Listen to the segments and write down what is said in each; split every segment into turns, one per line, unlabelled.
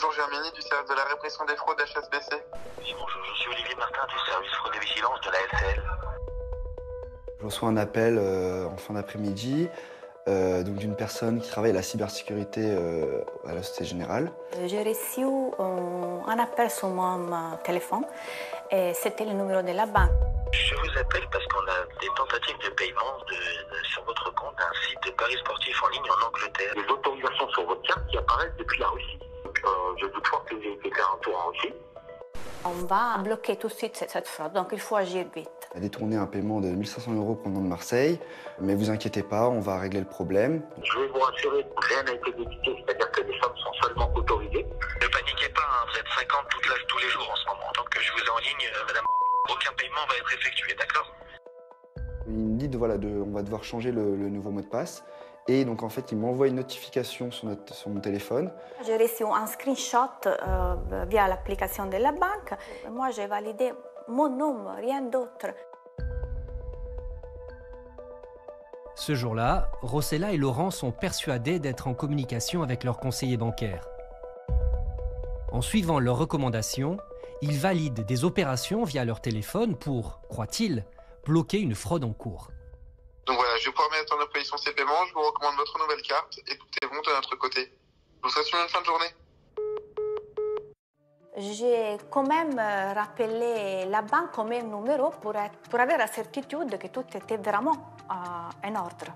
bonjour Germini du service de la répression des fraudes HSBC.
Oui, bonjour, je suis Olivier Martin du service fraude et vigilance de la LCL.
Je reçois un appel euh, en fin d'après-midi euh, donc d'une personne qui travaille à la cybersécurité euh, à la Société Générale.
J'ai reçu un, un appel sur mon téléphone et c'était le numéro de la banque.
Je vous appelle parce qu'on a des tentatives de paiement de, de- sur votre compte d'un site de paris sportif en ligne en Angleterre. Des autorisations sur votre carte qui apparaissent depuis la Russie. Euh, je doute fort que été faire un tour en Russie.
On va bloquer tout de suite cette, cette fraude, donc il faut agir vite.
Elle a détourné un paiement de 1500 euros provenant de Marseille, mais vous inquiétez pas, on va régler le problème.
Je vais vous rassurer, rien n'a été débité, c'est-à-dire que les sommes sont seulement autorisées. Ne paniquez pas, hein, vous êtes 50 toute la- tous les jours en ce moment. Tant que je vous ai en ligne, euh, madame, aucun paiement va être effectué, d'accord?
Il me dit de, voilà, de, on va devoir changer le, le nouveau mot de passe. Et donc en fait, il m'envoie une notification sur, notre- sur mon téléphone.
J'ai reçu un screenshot euh, via l'application de la banque. Moi, j'ai validé mon nom, rien d'autre.
Ce jour-là, Rossella et Laurent sont persuadés d'être en communication avec leur conseiller bancaire. En suivant leurs recommandations, ils valident des opérations via leur téléphone pour, croient-ils, bloquer une fraude en cours.
Je vais pouvoir mettre en opposition ces paiements, je vous recommande votre nouvelle carte et tout est de notre côté. Je vous souhaite une fin de journée.
J'ai quand même euh, rappelé la banque au même numéro pour, avoir la certitude que tout était vraiment euh, en ordre.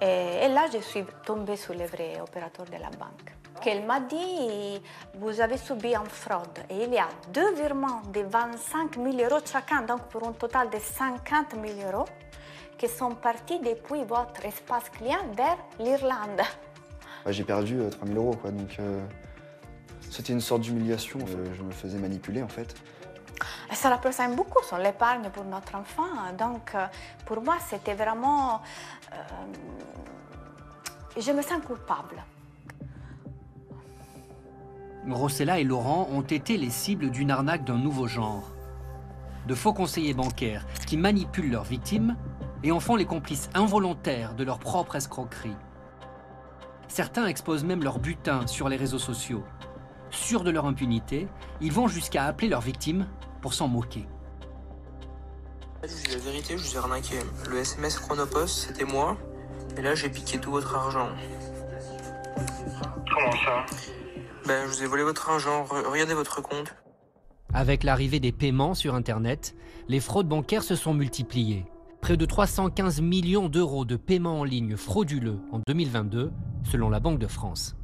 Et, là, je suis tombée sur le vrai opérateur de la banque. Qu'elle m'a dit, vous avez subi une fraude et il y a deux virements de 25 000 euros chacun, donc pour un total de 50 000 euros, qui sont partis depuis votre espace client vers l'Irlande.
Bah, J'ai perdu euh, 3000 euros, quoi. Donc euh, c'était une sorte d'humiliation. Euh, je me faisais manipuler en fait.
Et Ça représente beaucoup sur l'épargne pour notre enfant. Donc, euh, pour moi, c'était vraiment... euh, je me sens coupable.
Rossella et Laurent ont été les cibles d'une arnaque d'un nouveau genre. De faux conseillers bancaires qui manipulent leurs victimes et en font les complices involontaires de leur propre escroquerie. Certains exposent même leur butin sur les réseaux sociaux. Sûrs de leur impunité, ils vont jusqu'à appeler leurs victimes pour s'en moquer.
Je vous dis la vérité, je vous ai arnaqué. Le SMS Chronopost, c'était moi. Et là, j'ai piqué tout votre argent.
Comment ça?
Ben, je vous ai volé votre argent. Re- regardez votre compte.
Avec l'arrivée des paiements sur Internet, les fraudes bancaires se sont multipliées. Près de 315 millions d'euros de paiements en ligne frauduleux en 2022, selon la Banque de France.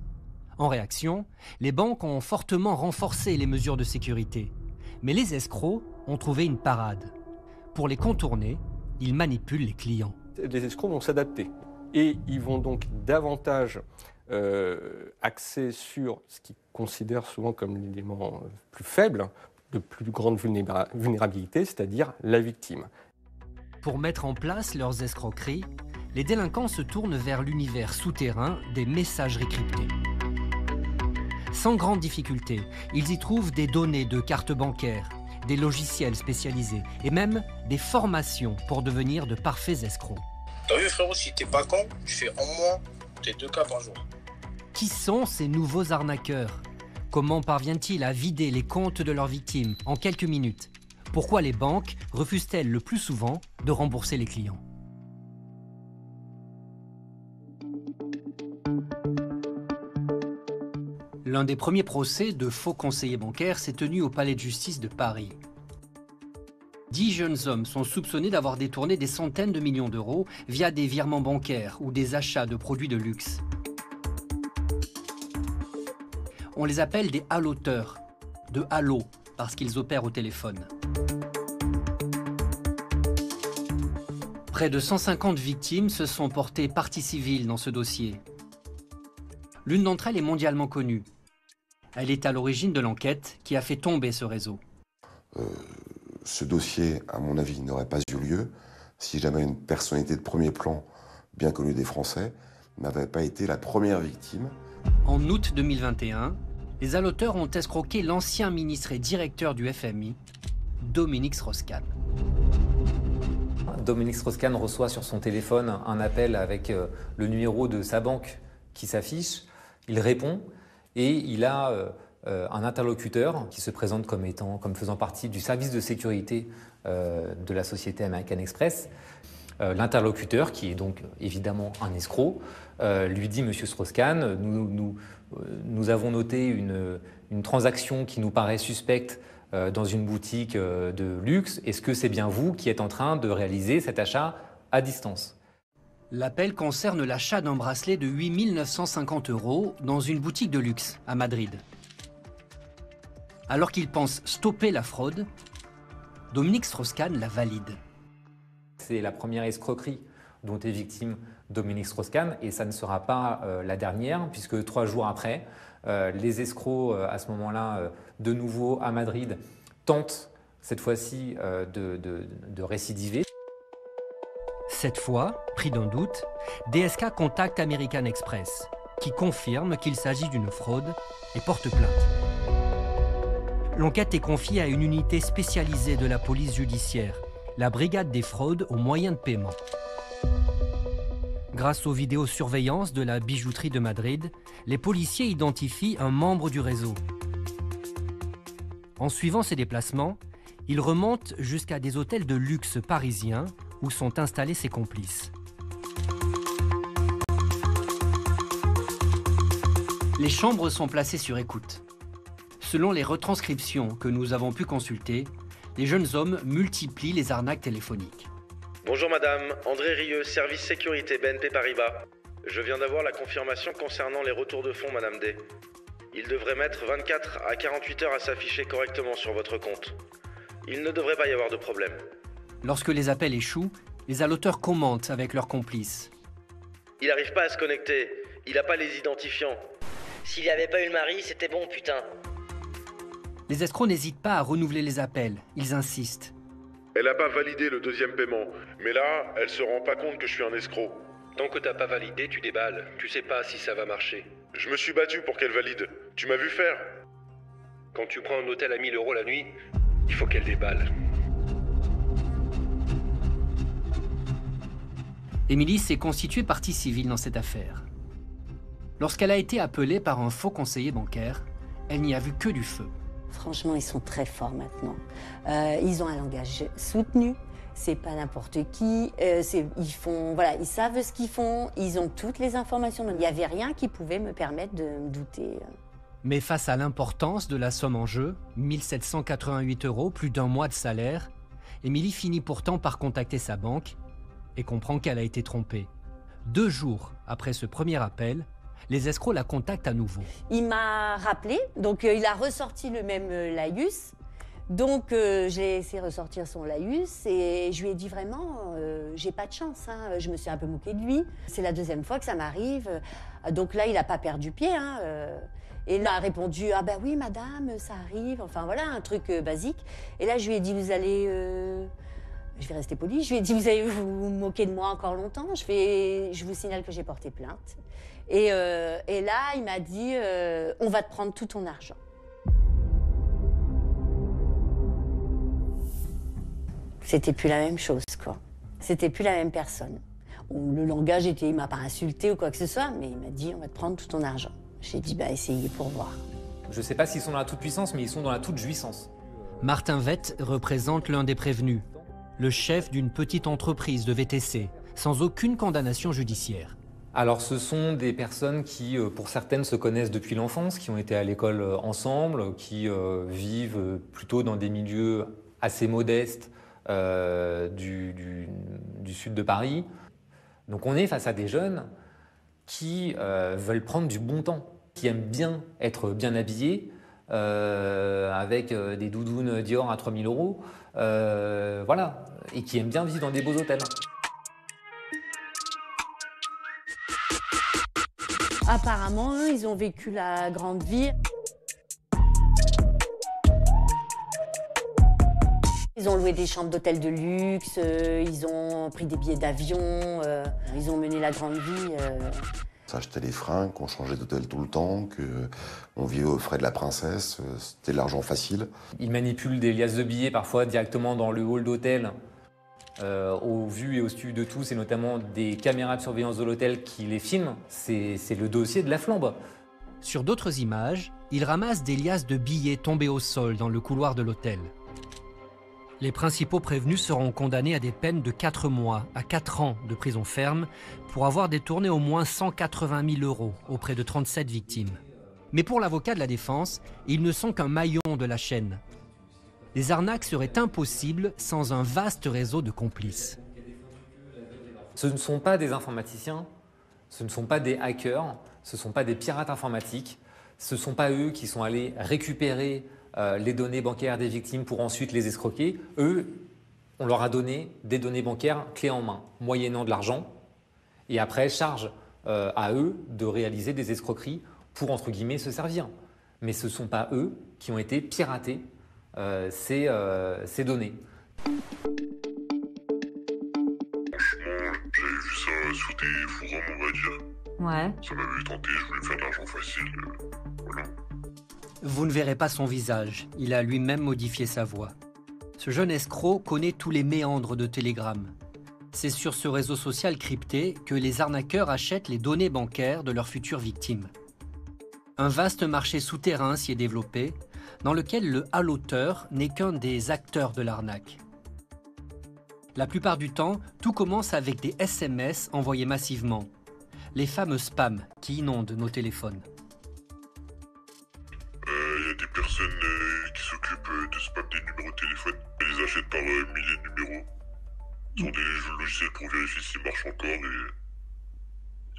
En réaction, les banques ont fortement renforcé les mesures de sécurité. Mais les escrocs ont trouvé une parade. Pour les contourner, ils manipulent les clients.
les escrocs vont s'adapter. Et ils vont donc davantage euh, axer sur ce qu'ils considèrent souvent comme l'élément euh, plus faible, de plus grande vulnéra- vulnérabilité, c'est-à-dire la victime.
Pour mettre en place leurs escroqueries, les délinquants se tournent vers l'univers souterrain des messageries cryptées. Sans grande difficulté, ils y trouvent des données de cartes bancaires, des logiciels spécialisés et même des formations pour devenir de parfaits escrocs.
T'as vu frérot, si t'es pas con, tu fais au moins tes deux cas par jour.
Qui sont ces nouveaux arnaqueurs? Comment parviennent-ils à vider les comptes de leurs victimes en quelques minutes? Pourquoi les banques refusent-elles le plus souvent de rembourser les clients? L'un des premiers procès de faux conseillers bancaires s'est tenu au Palais de justice de Paris. Dix jeunes hommes sont soupçonnés d'avoir détourné des centaines de millions d'euros via des virements bancaires ou des achats de produits de luxe. On les appelle des haloteurs, de halo, parce qu'ils opèrent au téléphone. Près de 150 victimes se sont portées partie civile dans ce dossier. L'une d'entre elles est mondialement connue. Elle est à l'origine de l'enquête qui a fait tomber ce réseau.
ce dossier, à mon avis, n'aurait pas eu lieu si jamais une personnalité de premier plan, bien connue des Français, n'avait pas été la première victime.
En août 2021, les alloteurs ont escroqué l'ancien ministre et directeur du FMI, Dominique Strauss-Kahn.
Dominique Strauss-Kahn reçoit sur son téléphone un appel avec euh, le numéro de sa banque qui s'affiche. Il répond et il a euh, euh, un interlocuteur qui se présente comme, étant, comme faisant partie du service de sécurité de la société American Express. L'interlocuteur, qui est donc évidemment un escroc, lui dit Monsieur Strauss-Kahn, nous, nous, avons noté une, une, transaction qui nous paraît suspecte dans une boutique de luxe. Est-ce que c'est bien vous qui êtes en train de réaliser cet achat à distance?
L'appel concerne l'achat d'un bracelet de 8 950 euros dans une boutique de luxe à Madrid. Alors qu'il pense stopper la fraude, Dominique Strauss-Kahn la valide.
C'est la première escroquerie dont est victime Dominique Strauss-Kahn et ça ne sera pas euh, la dernière puisque trois jours après, euh, les escrocs euh, à ce moment-là, de nouveau à Madrid, tentent cette fois-ci de récidiver.
Cette fois, pris d'un doute, DSK contacte American Express, qui confirme qu'il s'agit d'une fraude et porte plainte. L'enquête est confiée à une unité spécialisée de la police judiciaire, la Brigade des fraudes aux moyens de paiement. Grâce aux vidéosurveillances de la bijouterie de Madrid, les policiers identifient un membre du réseau. En suivant ses déplacements, ils remontent jusqu'à des hôtels de luxe parisiens où sont installés ses complices. Les chambres sont placées sur écoute. Selon les retranscriptions que nous avons pu consulter, les jeunes hommes multiplient les arnaques téléphoniques.
Bonjour madame, André Rieux, service sécurité BNP Paribas. Je viens d'avoir la confirmation concernant les retours de fonds madame D. Il devrait mettre 24 à 48 heures à s'afficher correctement sur votre compte. Il ne devrait pas y avoir de problème.
Lorsque les appels échouent, les alloteurs commentent avec leurs complices.
Il n'arrive pas à se connecter. Il n'a pas les identifiants.
S'il n'y avait pas eu le mari, c'était bon, putain.
Les escrocs n'hésitent pas à renouveler les appels. Ils insistent.
Elle n'a pas validé le deuxième paiement. Mais là, elle se rend pas compte que je suis un escroc.
Tant que t'as pas validé, tu déballes. Tu sais pas si ça va marcher.
Je me suis battu pour qu'elle valide. Tu m'as vu faire.
Quand tu prends un hôtel à 1000 euros la nuit, il faut qu'elle déballe.
Émilie s'est constituée partie civile dans cette affaire. Lorsqu'elle a été appelée par un faux conseiller bancaire, elle n'y a vu que du feu.
Franchement, ils sont très forts maintenant. Euh, ils ont un langage soutenu. C'est pas n'importe qui. Euh, ils font, voilà, ils savent ce qu'ils font. Ils ont toutes les informations. il n'y avait rien qui pouvait me permettre de me douter.
Mais face à l'importance de la somme en jeu, 1788 euros, plus d'un mois de salaire, Émilie finit pourtant par contacter sa banque et comprend qu'elle a été trompée. Deux jours après ce premier appel, les escrocs la contactent à nouveau.
Il m'a rappelé, donc euh, il a ressorti le même euh, laïus. Donc euh, j'ai de ressortir son laïus et je lui ai dit vraiment, j'ai pas de chance. Hein. Je me suis un peu moquée de lui. C'est la deuxième fois que ça m'arrive. Donc là, il n'a pas perdu pied. Hein. Et là, il a répondu Ah ben oui, madame, ça arrive. Enfin voilà, un truc basique. Et là, je lui ai dit Vous allez je vais rester poli. Je lui ai dit, vous allez vous moquer de moi encore longtemps. Je, vous signale que j'ai porté plainte. Et, euh, et là, il m'a dit, euh, on va te prendre tout ton argent. C'était plus la même chose, quoi. C'était plus la même personne. Le langage était, il m'a pas insulté ou quoi que ce soit, mais il m'a dit, on va te prendre tout ton argent. J'ai dit, bah essayez pour voir.
Je ne sais pas s'ils sont dans la toute puissance, mais ils sont dans la toute jouissance.
Martin Vett représente l'un des prévenus le chef d'une petite entreprise de VTC, sans aucune condamnation judiciaire.
Alors ce sont des personnes qui, euh, pour certaines, se connaissent depuis l'enfance, qui ont été à l'école euh, ensemble, qui euh, vivent plutôt dans des milieux assez modestes du, sud de Paris. Donc on est face à des jeunes qui veulent prendre du bon temps, qui aiment bien être bien habillés, avec des doudounes Dior à 3000 euros, euh, voilà, et qui aiment bien vivre dans des beaux hôtels.
Apparemment, ils ont vécu la grande vie. Ils ont loué des chambres d'hôtel de luxe, euh, ils ont pris des billets d'avion, euh, ils ont mené la grande vie
achetait les fringues, qu'on changeait d'hôtel tout le temps, qu'on vivait aux frais de la princesse, euh, c'était de l'argent facile.
Ils manipulent des liasses de billets parfois directement dans le hall d'hôtel. Euh, au vu et au su de tous, et notamment des caméras de surveillance de l'hôtel qui les filment, c'est le dossier de la flambe.
Sur d'autres images, il ramasse des liasses de billets tombés au sol dans le couloir de l'hôtel. Les principaux prévenus seront condamnés à des peines de 4 mois à 4 ans de prison ferme pour avoir détourné au moins 180 000 euros auprès de 37 victimes. Mais pour l'avocat de la défense, ils ne sont qu'un maillon de la chaîne. Les arnaques seraient impossibles sans un vaste réseau de complices.
Ce ne sont pas des informaticiens, ce ne sont pas des hackers, ce ne sont pas des pirates informatiques, ce ne sont pas eux qui sont allés récupérer euh, les données bancaires des victimes pour ensuite les escroquer. Eux, on leur a donné des données bancaires clés en main, moyennant de l'argent, et après, charge euh, à eux de réaliser des escroqueries pour, entre guillemets, se servir. Mais ce ne sont pas eux qui ont été piratés euh, ces, ces données.
Franchement, j'avais vu ça sur des forums, on va dire.
Ouais.
Ça m'avait tenté, je voulais faire de l'argent facile. voilà.
Vous ne verrez pas son visage, il a lui-même modifié sa voix. Ce jeune escroc connaît tous les méandres de Telegram. C'est sur ce réseau social crypté que les arnaqueurs achètent les données bancaires de leurs futures victimes. Un vaste marché souterrain s'y est développé, dans lequel le haloteur n'est qu'un des acteurs de l'arnaque. La plupart du temps, tout commence avec des SMS envoyés massivement, les fameux spams qui inondent nos téléphones.
Des logiciels pour vérifier s'ils marchent encore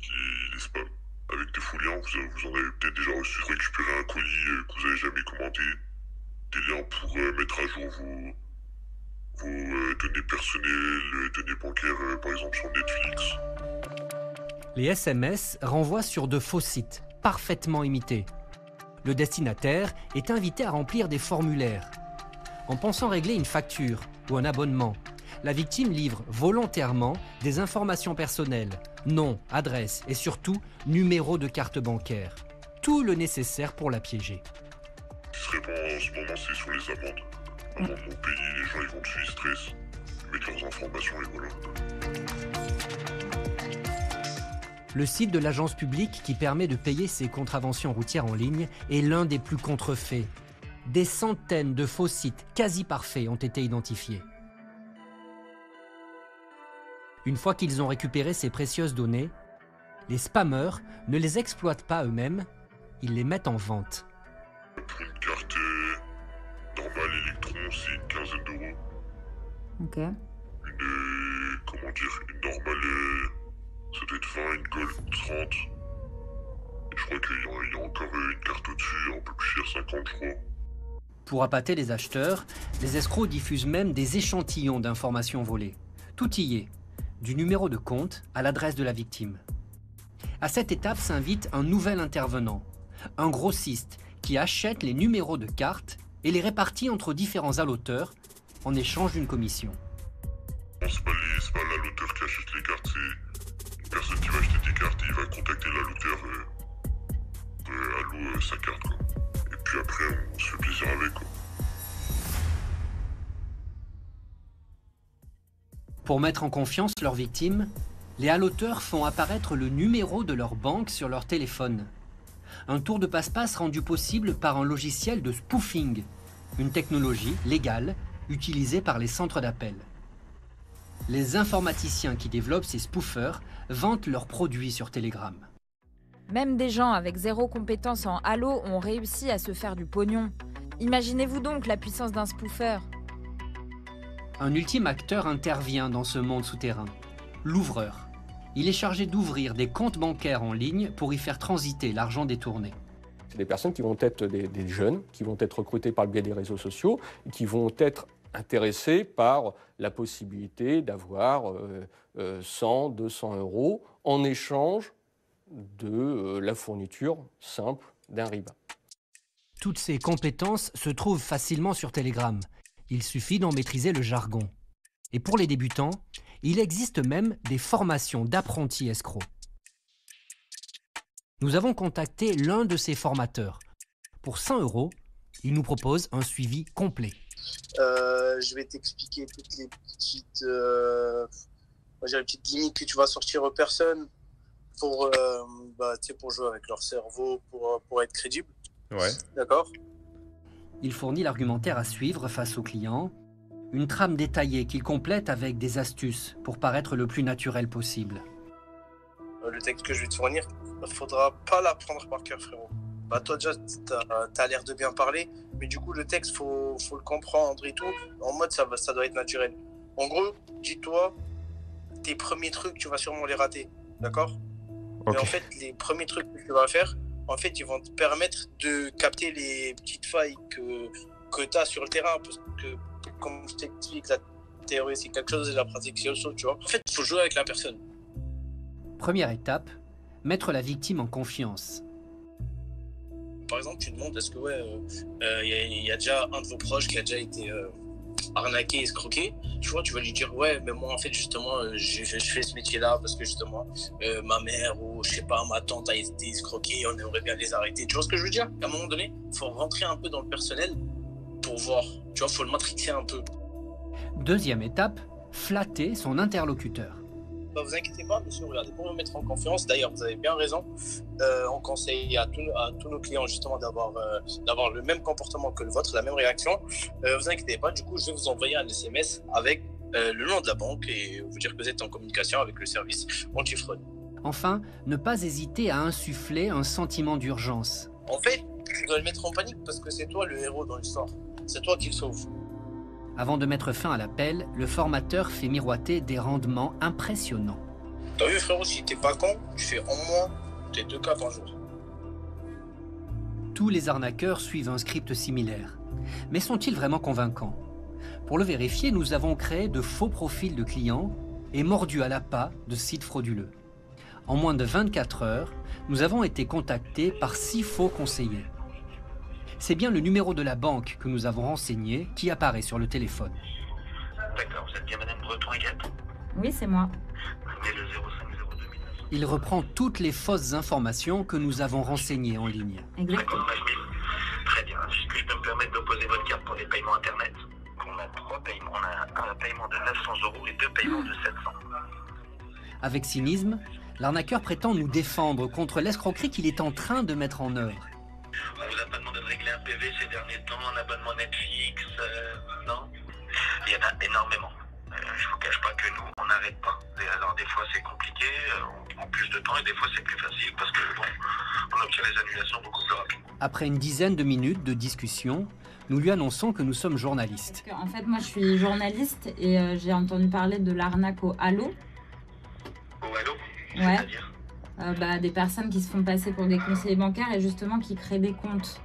qui les spam. Avec des faux liens, vous, vous en avez peut-être déjà reçu. Récupérer un colis que vous n'avez jamais commandé. Des liens pour mettre à jour vos, vos données personnelles, données bancaires, par exemple sur Netflix.
Les SMS renvoient sur de faux sites, parfaitement imités. Le destinataire est invité à remplir des formulaires. En pensant régler une facture ou un abonnement, la victime livre volontairement des informations personnelles, nom, adresse et surtout numéro de carte bancaire. Tout le nécessaire pour la piéger.
Ce qui serait bon en ce moment, c'est sur les amendes. Gens ils vont dessus, ils stressent. Ils mettent leurs informations et voilà.
Le site de l'agence publique qui permet de payer ses contraventions routières en ligne est l'un des plus contrefaits. Des centaines de faux sites quasi parfaits ont été identifiés. Une fois qu'ils ont récupéré ces précieuses données, les spammers ne les exploitent pas eux-mêmes, ils les mettent en vente.
Pour une carte euh, normale Electron, c'est une quinzaine d'euros.
Ok.
Une. euh, comment dire Une normale. ça doit être 20, une Gold 30. Et je crois qu'il y, y a encore euh, une carte au-dessus, un peu plus cher, 50, je crois.
Pour appâter les acheteurs, les escrocs diffusent même des échantillons d'informations volées. Tout y est, du numéro de compte à l'adresse de la victime. À cette étape s'invite un nouvel intervenant, un grossiste qui achète les numéros de cartes et les répartit entre différents alloteurs en échange d'une commission.
C'est pas, les- c'est pas l'alloteur qui achète les cartes, c'est une personne qui va acheter des cartes il va contacter l'alloteur euh, euh, euh, sa carte. Et puis après, on se fait plaisir avec.
Pour mettre en confiance leurs victimes, les alloteurs font apparaître le numéro de leur banque sur leur téléphone. Un tour de passe-passe rendu possible par un logiciel de spoofing, une technologie légale utilisée par les centres d'appel. Les informaticiens qui développent ces spoofers vantent leurs produits sur Telegram.
Même des gens avec zéro compétence en Halo ont réussi à se faire du pognon. Imaginez-vous donc la puissance d'un spoofer.
Un ultime acteur intervient dans ce monde souterrain, l'ouvreur. Il est chargé d'ouvrir des comptes bancaires en ligne pour y faire transiter l'argent détourné.
C'est des personnes qui vont être des, des jeunes, qui vont être recrutées par le biais des réseaux sociaux, et qui vont être intéressés par la possibilité d'avoir euh, euh, 100, 200 euros en échange de euh, la fourniture simple d'un riba.
Toutes ces compétences se trouvent facilement sur Telegram. Il suffit d'en maîtriser le jargon. Et pour les débutants, il existe même des formations d'apprentis escrocs. Nous avons contacté l'un de ces formateurs. Pour 100 euros, il nous propose un suivi complet.
Euh, je vais t'expliquer toutes les petites, euh, les petites limites que tu vas sortir aux personnes pour, euh, bah, tu sais, pour jouer avec leur cerveau, pour, pour être crédible.
Ouais.
D'accord?
Il fournit l'argumentaire à suivre face au client, une trame détaillée qu'il complète avec des astuces pour paraître le plus naturel possible.
Euh, Le texte que je vais te fournir, faudra pas l'apprendre par cœur, frérot. Bah, toi, déjà, t'as as, l'air de bien parler, mais du coup, le texte, faut, faut le comprendre et tout. En mode, ça, ça doit être naturel. En gros, dis-toi, tes premiers trucs, tu vas sûrement les rater. D'accord? Mais en fait, les premiers trucs que tu vas faire, en fait, ils vont te permettre de capter les petites failles que, que tu as sur le terrain. Parce que, comme je t'explique, la théorie, c'est quelque chose et la pratique, c'est autre chose, tu vois. En fait, il faut jouer avec la personne.
Première étape, mettre la victime en confiance.
Par exemple, tu demandes est-ce que, ouais, il euh, y, a- y a déjà un de vos proches qui a déjà été euh, arnaqué, escroqué. Tu vois, tu vas lui dire, ouais, mais moi, en fait, justement, euh, je, fais ce métier-là parce que, justement, euh, ma mère ou, je sais pas, ma tante a été escroquée, on aimerait bien les arrêter. Tu vois ce que je veux dire? À un moment donné, il faut rentrer un peu dans le personnel pour voir. Tu vois, faut le matrixer un peu.
Deuxième étape, flatter son interlocuteur.
Bah, vous inquiétez pas, monsieur, regardez, pour me mettre en confiance, d'ailleurs, vous avez bien raison, euh, on conseille à tous, à tous nos clients justement d'avoir euh, d'avoir le même comportement que le vôtre, la même réaction. Euh, vous inquiétez pas, du coup, je vais vous envoyer un SMS avec euh, le nom de la banque et vous dire que vous êtes en communication avec le service anti-fraude.
Enfin, ne pas hésiter à insuffler un sentiment d'urgence.
En fait, tu dois le mettre en panique parce que c'est toi le héros dans l'histoire. C'est toi qui le sauve.
Avant de mettre fin à l'appel, le formateur fait miroiter des rendements impressionnants.
T'as vu, frérot, si t'es pas con, tu fais au moins tes deux cas par jour.
Tous les arnaqueurs suivent un script similaire. Mais sont-ils vraiment convaincants? Pour le vérifier, nous avons créé de faux profils de clients et mordu à l'appât de sites frauduleux. En moins de 24 heures, nous avons été contactés par six faux conseillers. C'est bien le numéro de la banque que nous avons renseigné qui apparaît sur le téléphone.
D'accord, vous êtes bien Madame Breton-Agathe
Oui, c'est moi.
Vous avez le 0502
Il reprend toutes les fausses informations que nous avons renseignées en ligne.
D'accord, Très bien. Est-ce que je peux me permettre d'opposer votre carte pour des paiements Internet? On a trois paiements. On a un paiement de 900 euros et deux paiements de 700.
Avec cynisme, l'arnaqueur prétend nous défendre contre l'escroquerie qu'il est en train de mettre en œuvre.
On vous a pas demandé PV ces derniers temps, un abonnement Netflix, euh, non? Il y en a énormément. Euh, je vous cache pas que nous, on n'arrête pas. Et alors des fois c'est compliqué, euh, on prend plus de temps et des fois c'est plus facile parce que bon, on obtient les annulations beaucoup plus rapidement.
Après une dizaine de minutes de discussion, nous lui annonçons que nous sommes journalistes.
En fait, moi, je suis journaliste et euh, j'ai entendu parler de l'arnaque au Halo.
Au Halo
Ouais. Euh, bah, des personnes qui se font passer pour des conseillers bancaires et justement qui créent des comptes.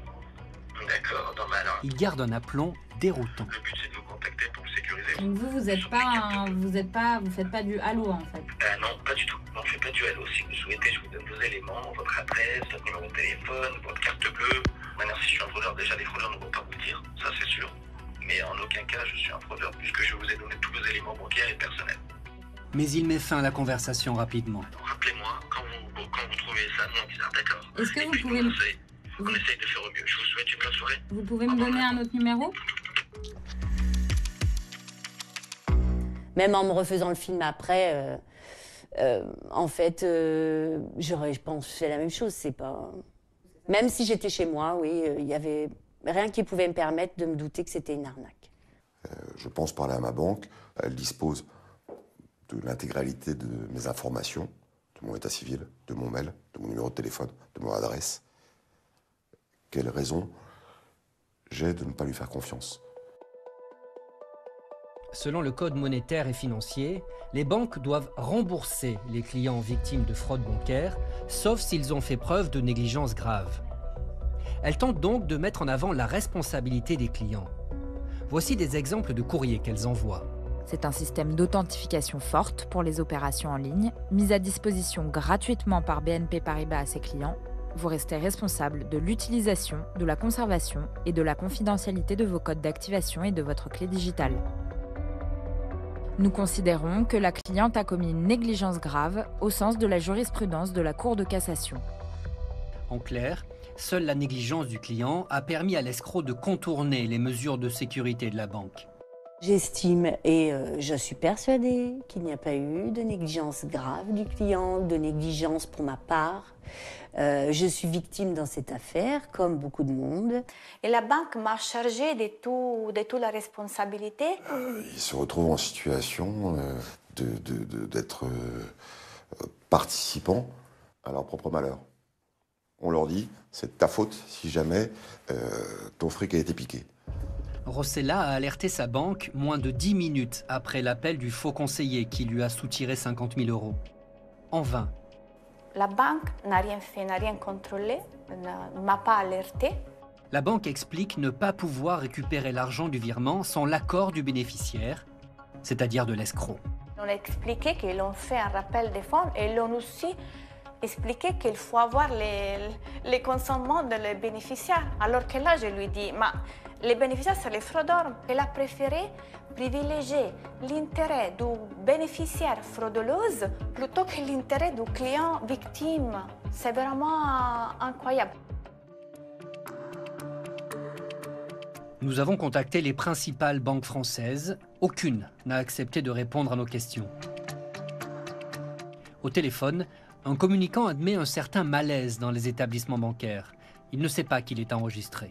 Il garde un aplomb déroutant.
le but c'est de vous contacter pour sécuriser.
Donc vous, vous êtes pas, un- vous êtes pas, vous faites pas du Halo en fait.
Euh, non, pas du tout. Non, je fais pas du Halo. Si vous souhaitez, je vous donne vos éléments, votre adresse, votre numéro de téléphone, votre carte bleue. Maintenant, si je suis un fraudeur, déjà, les fraudeurs ne vont pas vous le dire, ça c'est sûr. Mais en aucun cas, je suis un fraudeur, puisque je vous ai donné tous vos éléments bancaires et personnels.
Mais il met fin à la conversation rapidement.
Rappelez-moi quand vous, quand vous trouvez ça non bizarre, d'accord
Est-ce que
Et
vous
puis,
pouvez
on essaye, on essaye de faire au mieux. Je vous souhaite une bonne soirée.
Vous pouvez me donner un autre numéro?
Même en me refaisant le film après, euh, euh, en fait, euh, j'aurais, je pense, fait la même chose. C'est pas. Même si j'étais chez moi, oui, euh, il y avait rien qui pouvait me permettre de me douter que c'était une arnaque.
Je pense parler à ma banque. Elle dispose de l'intégralité de mes informations, de mon état civil, de mon mail, de mon numéro de téléphone, de mon adresse. Quelle raison j'ai de ne pas lui faire confiance
Selon le code monétaire et financier, les banques doivent rembourser les clients victimes de fraude bancaire, sauf s'ils ont fait preuve de négligence grave. Elles tentent donc de mettre en avant la responsabilité des clients. Voici des exemples de courriers qu'elles envoient.
C'est un système d'authentification forte pour les opérations en ligne, mis à disposition gratuitement par BNP Paribas à ses clients. Vous restez responsable de l'utilisation, de la conservation et de la confidentialité de vos codes d'activation et de votre clé digitale. Nous considérons que la cliente a commis une négligence grave au sens de la jurisprudence de la Cour de cassation.
En clair, seule la négligence du client a permis à l'escroc de contourner les mesures de sécurité de la banque.
J'estime et euh, je suis persuadée qu'il n'y a pas eu de négligence grave du client, de négligence pour ma part. Euh, je suis victime dans cette affaire, comme beaucoup de monde.
Et la banque m'a chargé de, tout, de toute la responsabilité.
Euh, il se retrouve en situation d'être participant à leur propre malheur. On leur dit, c'est ta faute si jamais ton fric a été piqué.
Rossella a alerté sa banque moins de 10 minutes après l'appel du faux conseiller qui lui a soutiré 50 000 euros. En vain.
La banque n'a rien fait, n'a rien contrôlé, ne m'a pas alerté.
La banque explique ne pas pouvoir récupérer l'argent du virement sans l'accord du bénéficiaire, c'est-à-dire de l'escroc.
On a expliqué qu'ils ont fait un rappel des fonds et ils ont aussi expliqué qu'il faut avoir les, les consentements de. Alors que là, je lui dis, mais les bénéficiaires, c'est les fraudeurs. Elle a préféré privilégier l'intérêt du bénéficiaire frauduleuse plutôt que l'intérêt du client victime. C'est vraiment euh, incroyable.
Nous avons contacté les principales banques françaises. Aucune n'a accepté de répondre à nos questions. Au téléphone, un communicant admet un certain malaise dans les établissements bancaires. Il ne sait pas qu'il est enregistré.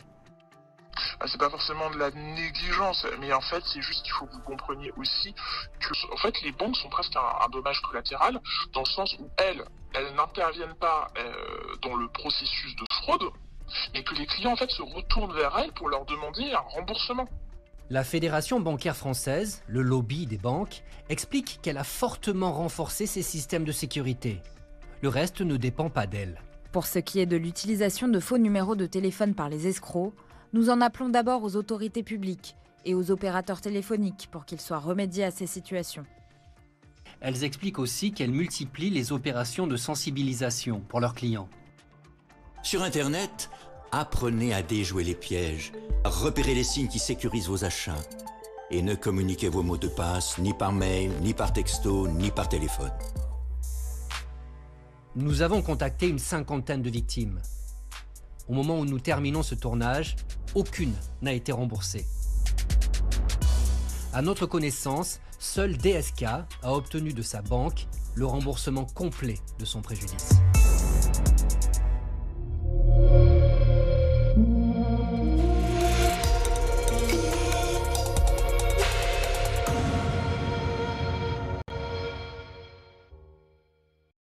Bah, c'est pas forcément de la négligence, mais en fait, c'est juste qu'il faut que vous compreniez aussi que, en fait, les banques sont presque un, dommage collatéral, dans le sens où elles, elles n'interviennent pas euh, dans le processus de fraude, mais que les clients, en fait, se retournent vers elles pour leur demander un remboursement.
La Fédération bancaire française, le lobby des banques, explique qu'elle a fortement renforcé ses systèmes de sécurité. Le reste ne dépend pas d'elle.
Pour ce qui est de l'utilisation de faux numéros de téléphone par les escrocs, nous en appelons d'abord aux autorités publiques et aux opérateurs téléphoniques pour qu'ils soient remédiés à ces situations.
Elles expliquent aussi qu'elles multiplient les opérations de sensibilisation pour leurs clients.
Sur Internet, apprenez à déjouer les pièges, à repérer les signes qui sécurisent vos achats et ne communiquez vos mots de passe ni par mail, ni par texto, ni par téléphone.
Nous avons contacté une cinquantaine de victimes. Au moment où nous terminons ce tournage, aucune n'a été remboursée. À notre connaissance, seul DSK a obtenu de sa banque le remboursement complet de son préjudice.